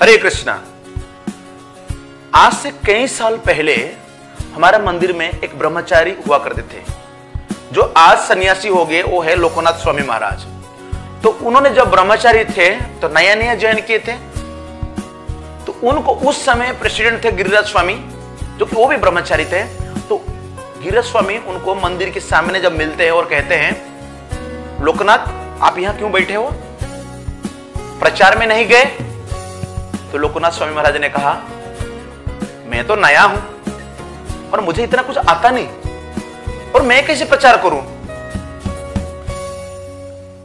हरे कृष्णा, आज से कई साल पहले हमारे मंदिर में एक ब्रह्मचारी हुआ करते थे, जो आज सन्यासी हो गए, वो है लोकनाथ स्वामी महाराज। तो उन्होंने जब ब्रह्मचारी थे तो नया नया ज्वाइन किए थे। तो उनको उस समय प्रेसिडेंट थे गिरिराज स्वामी, जो कि वो भी ब्रह्मचारी थे। तो गिरिराज स्वामी उनको मंदिर के सामने जब मिलते हैं और कहते हैं, लोकनाथ, आप यहाँ क्यों बैठे हो? प्रचार में नहीं गए? तो लोकनाथ स्वामी महाराज ने कहा, मैं तो नया हूँ और मुझे इतना कुछ आता नहीं और मैं कैसे प्रचार करूँ?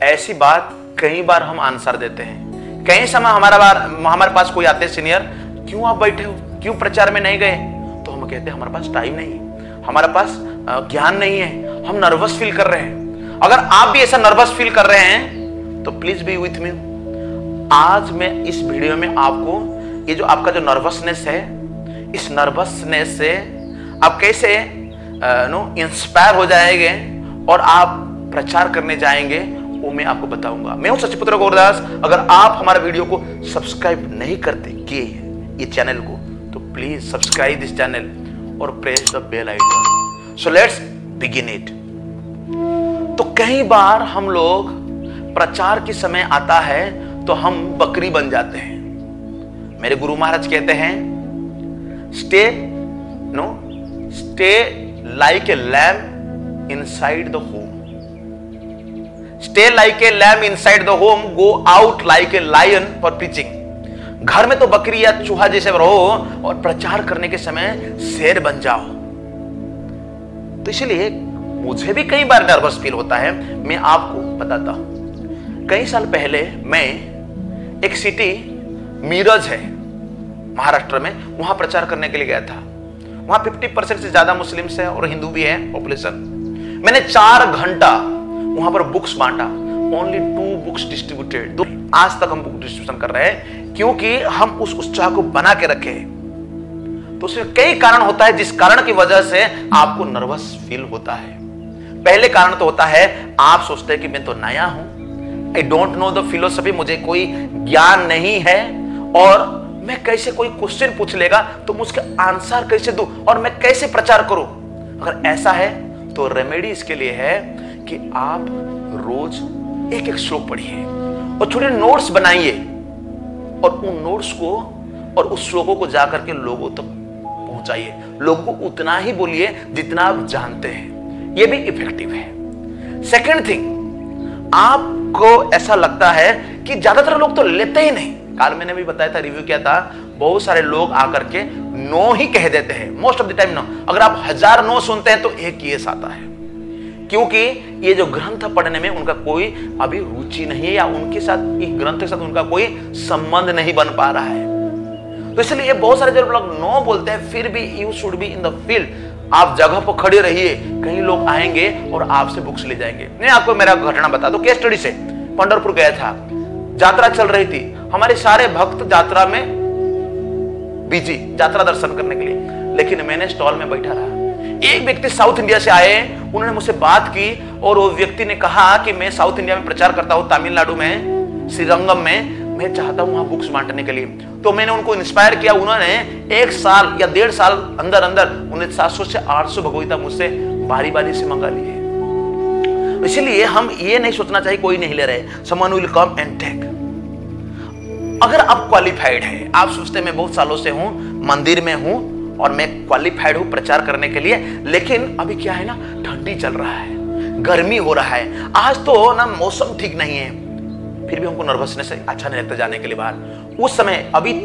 ऐसी बात कई बार हम आंसर देते हैं। कई समय हमारा बार, हमारे पास कोई आते सीनियर, क्यों आप बैठे हो? क्यों प्रचार में नहीं गए? तो हम कहते हैं, हमारे पास टाइम नहीं है। हमारे पास ज्ञान नहीं है। हम नर्वस फील कर रहे हैं। अगर आप भी ऐसा नर्वस फील कर रहे हैं तो प्लीज़ बी विथ मी आज मैं इस वीडियो में आपको ये जो आपका जो नर्वसनेस है, इस नर्वसनेस से आप कैसे नो इंस्पायर हो जाएँगे और आप प्रचार करने जाएँगे, वो मैं आपको बताऊँगा। मैं हूँ सचिपुत्र गौरदास। अगर आप हमारे वीडियो को सब्सक्राइब नहीं करते, किए ये चैनल को तो प्लीज़ सब्सक्राइब दिस चैनल और press the bell icon so let's begin it तो कई बार हम लोग प्रचार के समय आता है तो हम बकरी बन जाते हैं। मेरे गुरु महाराज कहते हैं, stay, no, stay like a lamb inside the home stay like a lamb inside the home go out like a lion for preaching घर में तो बकरी या चूहा जैसे रहो और प्रचार करने के समय शेर बन जाओ. तो इसलिए मुझे भी कई बार नर्वस फील होता है। मैं आपको बताता हूँ। कई साल पहले मैं एक सिटी मीरज है, महाराष्ट्र में, वहाँ प्रचार करने के लिए गया था। वहाँ 50 परसेंट से ज़्यादा मुस्लिम्स है और हिंदू भी है पॉपुलेशन मैंने चार घंटा वहाँ पर बुक्स बांटा। ओनली टू बुक्स डिस्ट्रीब्यूटेड दो आज तक हम बुक डिस्ट्रीब्यूशन कर रहे हैं, क्योंकि हम उस उत्साह को बना के रखे तो उसमें कई कारण होता है, जिस कारण की वजह से आपको नर्वस फील होता है। पहले कारण तो होता है, आप सोचते हैं कि मैं तो नया हूँ I don't know the philosophy मुझे कोई ज्ञान नहीं है, और मैं कैसे कोई क्वेश्चन पूछ लेगा तो मैं उसके आंसर कैसे दू, और मैं कैसे प्रचार करूँ? अगर ऐसा है तो रेमेडी इसके लिए है कि आप रोज एक एक श्लोक पढ़िए, और छोटे नोट्स बनाइए, और उन नोट्स को, और उस श्लोकों को जाकर के लोगों तक पहुंचाइए। लोगों को उतना ही बोलिए जितना आप जानते हैं। यह भी इफ़ेक्टिव है। सेकेंड थिंग आपको ऐसा लगता है कि ज़्यादातर लोग तो लेते ही नहीं। काल मैंने भी बताया था रिव्यू किया था, बहुत सारे लोग आकर के नो ही कह देते हैं। Most of the time no अगर आप हज़ार नो सुनते हैं तो एक यस आता है क्योंकि ये जो ग्रंथ पढ़ने में उनका कोई अभी रुचि नहीं है या उनके साथ, इस ग्रंथ के साथ उनका कोई संबंध नहीं बन पा रहा है। तो इसलिए बहुत सारे जब लोग नो बोलते हैं, फिर भी you should be in the field आप जगह पर खड़े रहिए कई लोग आएँगे और आपसे बुक्स ले जाएँगे। मैं आपको मेरा घटना बता दो केस स्टडी से। पंडरपुर गया था। यात्रा चल रही थी। हमारे सारे भक्त यात्रा में बिज़ी यात्रा दर्शन करने के लिए। लेकिन मैंने स्टॉल में बैठा रहा। एक व्यक्ति साउथ इंडिया से आए, उन्होंने मुझसे बात की और वो व्यक्ति ने कहा कि मैं साउथ इंडिया में प्रचार करता हूँ, तमिलनाडु में, श्रीरंगम में। मैं चाहता हूँ वहाँ बुक्स बांटने के लिए। तो मैंने उनको इंस्पायर किया, उन्होंने एक साल या डेढ़ साल अंदर अंदर उन्हें सात सौ से आठ सौ भगवता मुझसे बारी बारी से मंगा लिए। इसलिए हम ये नहीं सोचना चाहिए कोई नहीं ले रहे। Someone will come and take अगर आप क्वालिफाइड है, आप सोचते मैं बहुत सालों से हूँ, मंदिर में हूँ और मैं क्वालिफाइड हूँ प्रचार करने के लिए, लेकिन अभी क्या है ना, ठंडी चल रहा है, गर्मी हो रहा है। आज तो ना मौसम ठीक नहीं है। फिर भी हमको नर्वसनेस अच्छा नहीं लगता जाने के लिए बाहर। उस समय, अभी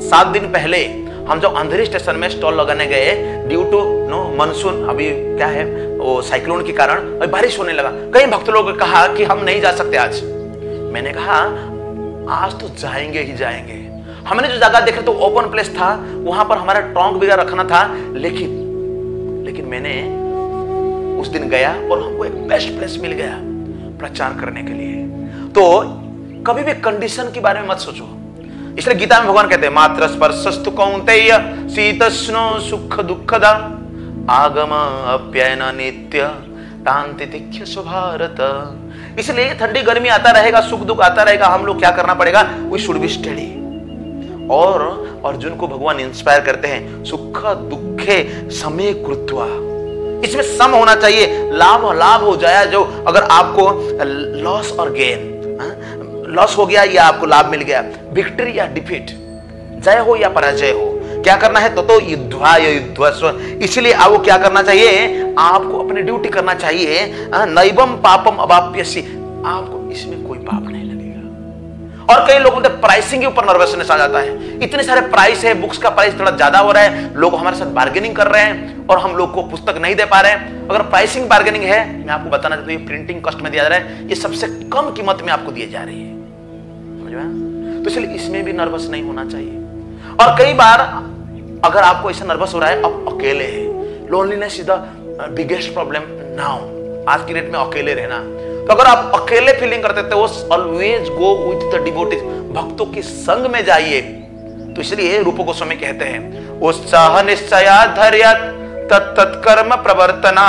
सात दिन पहले, हम जब अंधेरी स्टेशन में स्टॉल लगाने गए ड्यू टू नो मानसून अभी क्या है, वो साइक्लोन के कारण, अभी बारिश होने लगा। कई भक्त लोगों ने कहा कि हम नहीं जा सकते आज। मैंने कहा, आज तो जाएँगे ही जाएँगे। हमने जो जगह देखा तो ओपन प्लेस था, वहाँ पर हमारा ट्रंक वगैरह रखना था, लेकिन लेकिन मैंने उस दिन गया और हमको एक बेस्ट प्लेस मिल गया प्रचार करने के लिए। तो कभी भी कंडीशन के बारे में मत सोचो। इसलिए गीता में भगवान कहते हैं, मात्र स्पर्शस्तु कौंतेय शीतस्नो सुख दुखदा आगम अप्ययन नित्य तांतिथ्य सुभारत। इसलिए ठंडी गर्मी आता रहेगा, सुख दुख आता रहेगा, हम लोग क्या करना पड़ेगा? वी शुड बी स्टडी और अर्जुन को भगवान इंस्पायर करते हैं, सुख दुखे समय कृत्वा इसमें सम होना चाहिए, लाभ लाभ हो जाए जो अगर आपको लॉस और गेन लॉस हो गया या आपको लाभ मिल गया? विक्ट्री या डिफीट जय हो या पराजय हो? क्या करना है तो तो इसलिए आपको क्या करना चाहिए? आपको अपनी ड्यूटी करना चाहिए। नैबम पापम अबाप्यसी आपको इसमें कोई पाप नहीं लगेगा। और कई लोगों के प्राइसिंग के ऊपर नर्वसनेस आ जाता है। इतने सारे प्राइस है बुक्स का प्राइस थोड़ा ज़्यादा हो रहा है। लोग हमारे साथ बार्गेनिंग कर रहे हैं और हम लोग को पुस्तक नहीं दे पा रहे हैं। अगर प्राइसिंग बार्गेनिंग है, मैं आपको बताना चाहता हूँ, ये प्रिंटिंग कॉस्ट में दिया जा रहा है। ये सबसे कम कीमत में आपको दिए जा रही है। समझ में तो इसलिए इसमें भी नर्वस नहीं होना चाहिए। और कई बार अगर आपको ऐसा नर्वस हो रहा है, आप अकेले हैं। Loneliness is the biggest problem now आज की डेट में अकेले रहना। तो अगर आप अकेले फीलिंग करते थे always go with the devotees भक्तों के संग में जाइए। तो इसलिए रूप गोस्वामी कहते हैं, उत्साह निश्चया धैर्य तत्कर्म प्रवर्तना।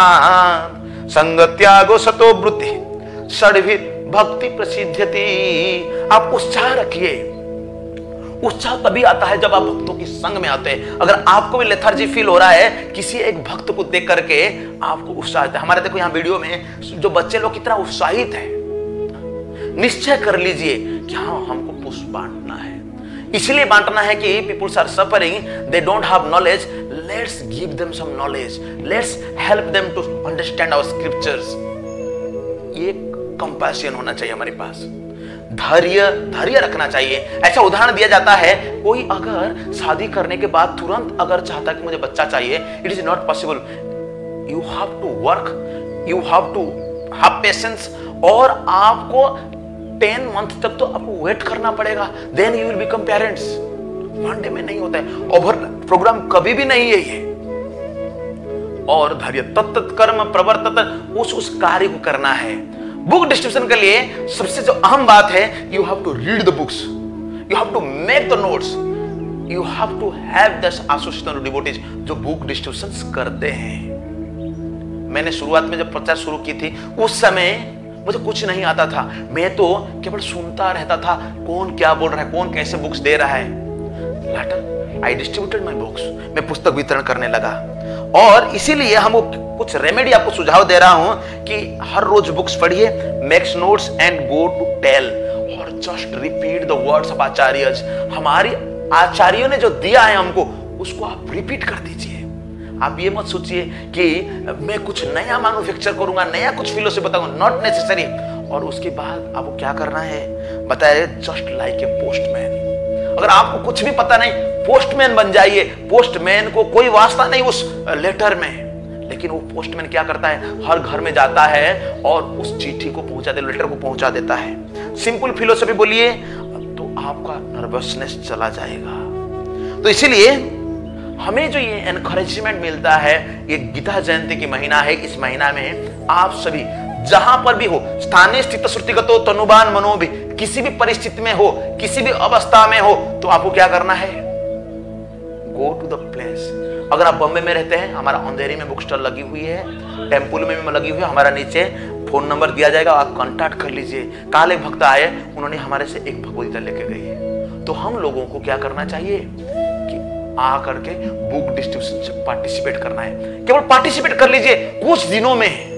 संग त्यागो सतो वृत्ति षडभि भक्ति प्रसिद्धति आप उत्साह रखिए। उत्साह तभी आता है जब आप भक्तों के संग में आते हैं। अगर आपको भी लेथर्जी फील हो रहा है, किसी एक भक्त को देख करके आपको उत्साह आता है। हमारे देखो यहाँ वीडियो में जो बच्चे लोग कितना उत्साहित है। निश्चय कर लीजिए कि हाँ हमको पुष्प बांटना है। इसलिए बांटना है कि peoples are suffering they don't have knowledge let's give them some knowledge let's help them to understand our scriptures ये कंपैशन होना चाहिए हमारे पास। धैर्य धैर्य रखना चाहिए। ऐसा उदाहरण दिया जाता है, कोई अगर शादी करने के बाद तुरंत अगर चाहता कि मुझे बच्चा चाहिए it is not possible you have to work you have to have patience और आपको टेन मंथ तक तो आपको वेट करना पड़ेगा। Then you will become parents one day में नहीं होता है। ओवर प्रोग्राम कभी भी नहीं है ये। और धैर्य तत्त, कर्म प्रवर्तत, उस उस कार्य को करना है। बुक डिस्ट्रीब्यूशन के लिए सबसे जो अहम बात है you have to read the books you have to make the notes you have to have this association devotees जो बुक डिस्ट्रीब्यूशन करते हैं। मैंने शुरुआत में जब प्रचार शुरू की थी, उस समय मुझे कुछ नहीं आता था। मैं तो केवल सुनता रहता था, कौन क्या बोल रहा है, कौन कैसे बुक्स दे रहा है। आई डिस्ट्रीब्यूटेड माई बुक्स मैं पुस्तक वितरण करने लगा। और इसीलिए हम कुछ रेमेडी आपको सुझाव दे रहा हूँ कि हर रोज बुक्स पढ़िए makes notes and go to tell और just repeat the words of acharya हमारी आचार्यों ने जो दिया है हमको, उसको आप रिपीट कर दीजिए। आप ये मत सोचिए कि मैं कुछ नया मैन्युफैक्चर करूँगा, नया कुछ फिलोसफी बताऊँगा। नॉट नेसेसरी और उसके बाद आपको क्या करना है? बताया जस्ट लाइक ए पोस्टमैन अगर आपको कुछ भी पता नहीं पोस्टमैन बन जाइए। पोस्टमैन को कोई वास्ता नहीं उस लेटर में। लेकिन वो पोस्टमैन क्या करता है? हर घर में जाता है और उस चिट्ठी को पहुँचा दे, लेटर को पहुँचा देता है। सिंपल फिलोसफी बोलिए तो आपका नर्वसनेस चला जाएगा। तो इसीलिए हमें जो ये एनकरेजमेंट मिलता है, ये गीता जयंती की महीना है, इस महीना में आप सभी जहाँ पर भी हो, स्थानीय स्थित श्रुतिगतो तनुबान मनो भी, किसी भी परिस्थिति में हो, किसी भी अवस्था में हो तो आपको क्या करना है? गो टू द प्लेस अगर आप बॉम्बे में रहते हैं, हमारा अंधेरी में बुक स्टॉल लगी हुई है टेम्पुल में भी लगी हुई है, हमारा नीचे फ़ोन नंबर दिया जाएगा, आप कांटेक्ट कर लीजिए। काल भक्त आए, उन्होंने हमारे से एक भगवदगीता लेके गई है। तो हम लोगों को क्या करना चाहिए? कि आ करके बुक डिस्ट्रीब्यूशन से पार्टिसिपेट करना है। केवल पार्टिसिपेट कर लीजिए, कुछ दिनों में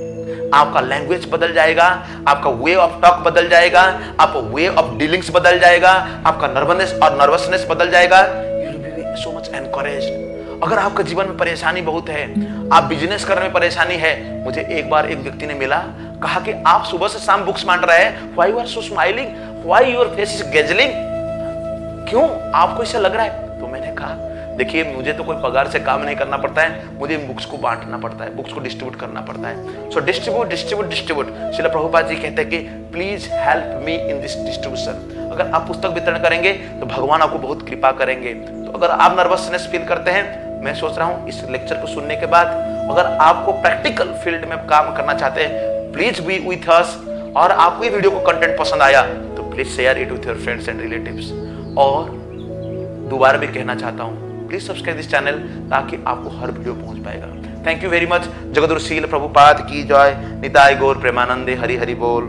आपका लैंग्वेज बदल जाएगा, आपका वे ऑफ़ टॉक बदल जाएगा, आपका वे ऑफ़ डीलिंग्स बदल जाएगा, आपका नर्वसनेस और नर्वसनेस बदल जाएगा। सो मच एनकरेज अगर आपका जीवन में परेशानी बहुत है, आप बिज़नेस करने में परेशानी है, मुझे एक बार एक व्यक्ति ने मिला, कहा कि आप सुबह से शाम बुक्स बांट रहे हैं why you are so smiling why your face is gazeling क्यों? आपको ऐसा लग रहा है? तो मैंने कहा देखिए, मुझे तो कोई पगार से काम नहीं करना पड़ता है, मुझे बुक्स को बांटना पड़ता है बुक्स को डिस्ट्रीब्यूट करना पड़ता है। सो डिस्ट्रीब्यूट डिस्ट्रीब्यूट डिस्ट्रीब्यूट शिला प्रभुपाद जी कहते हैं कि please help me in this distribution अगर आप पुस्तक वितरण करेंगे तो भगवान आपको बहुत कृपा करेंगे। तो अगर आप नर्वसनेस फील करते हैं, मैं सोच रहा हूँ, इस लेक्चर को सुनने के बाद, अगर आपको प्रैक्टिकल फ़ील्ड में काम करना चाहते हैं प्लीज़ बी विथ अस और आपको ये वीडियो को कंटेंट पसंद आया तो please share it with your friends and relatives और दोबारा भी कहना चाहता हूँ प्लीज़ सब्सक्राइब दिस चैनल ताकि आपको हर वीडियो पहुँच पाएगा। थैंक यू वेरी मच जगदुरशील प्रभुपाद की जय। निताय गौर प्रेमानंदे, हरि हरि बोल।